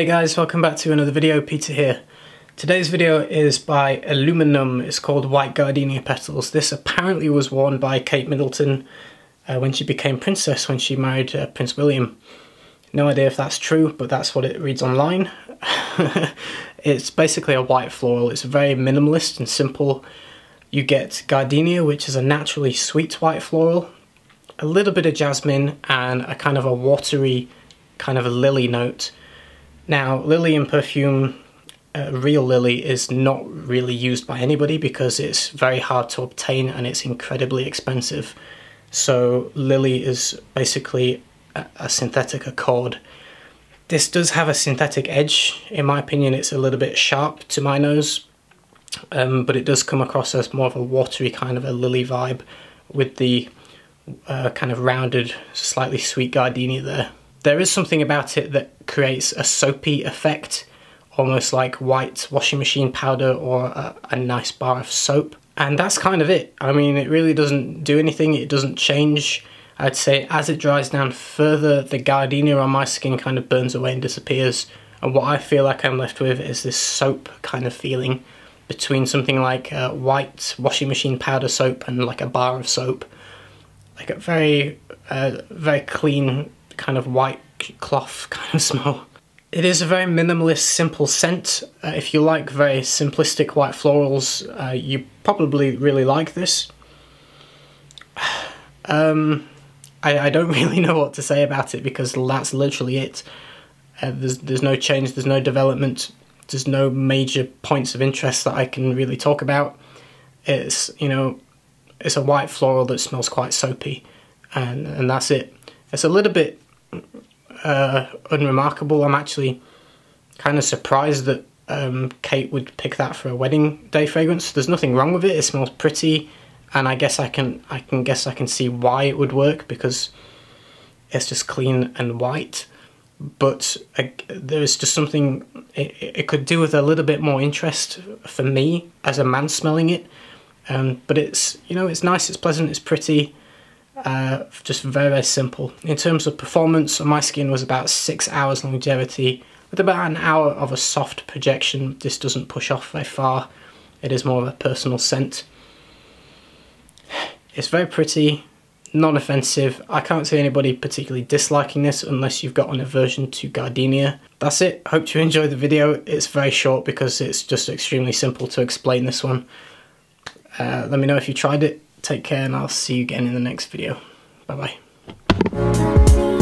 Hey guys, welcome back to another video, Peter here. Today's video is by Illuminum, it's called White Gardenia Petals. This apparently was worn by Kate Middleton uh, when she became princess, when she married uh, Prince William. No idea if that's true, but that's what it reads online. it's basically a white floral, it's very minimalist and simple. You get gardenia, which is a naturally sweet white floral, a little bit of jasmine, and a kind of a watery, kind of a lily note. Now, lily in perfume, uh, real lily is not really used by anybody because it's very hard to obtain and it's incredibly expensive. So lily is basically a, a synthetic accord. This does have a synthetic edge. In my opinion, it's a little bit sharp to my nose, um, but it does come across as more of a watery kind of a lily vibe with the uh, kind of rounded, slightly sweet gardenia there. There is something about it that creates a soapy effect, almost like white washing machine powder or a, a nice bar of soap. And that's kind of it. I mean, it really doesn't do anything, it doesn't change. I'd say as it dries down further, the gardenia on my skin kind of burns away and disappears. And what I feel like I'm left with is this soap kind of feeling between something like a white washing machine powder soap and like a bar of soap. Like a very, uh, very clean kind of white cloth kind of smell. It is a very minimalist, simple scent. Uh, if you like very simplistic white florals, uh, you probably really like this. Um, I, I, don't really know what to say about it because that's literally it. Uh, there's, there's no change, there's no development, there's no major points of interest that I can really talk about. It's, you know, it's a white floral that smells quite soapy and, and that's it. It's a little bit uh, unremarkable. I'm actually kind of surprised that um, Kate would pick that for a wedding day fragrance. There's nothing wrong with it. It smells pretty, and I guess I can I can guess I can see why it would work because it's just clean and white. But uh, there's just something it, it could do with a little bit more interest for me as a man smelling it. Um, but it's you know it's nice, it's pleasant, it's pretty. Uh, just very, very simple. In terms of performance, my skin was about six hours longevity with about an hour of a soft projection. This doesn't push off very far. It is more of a personal scent. It's very pretty, non-offensive. I can't see anybody particularly disliking this unless you've got an aversion to gardenia. That's it. Hope you enjoyed the video. It's very short because it's just extremely simple to explain this one. Uh, let me know if you tried it Take care and I'll see you again in the next video. Bye bye.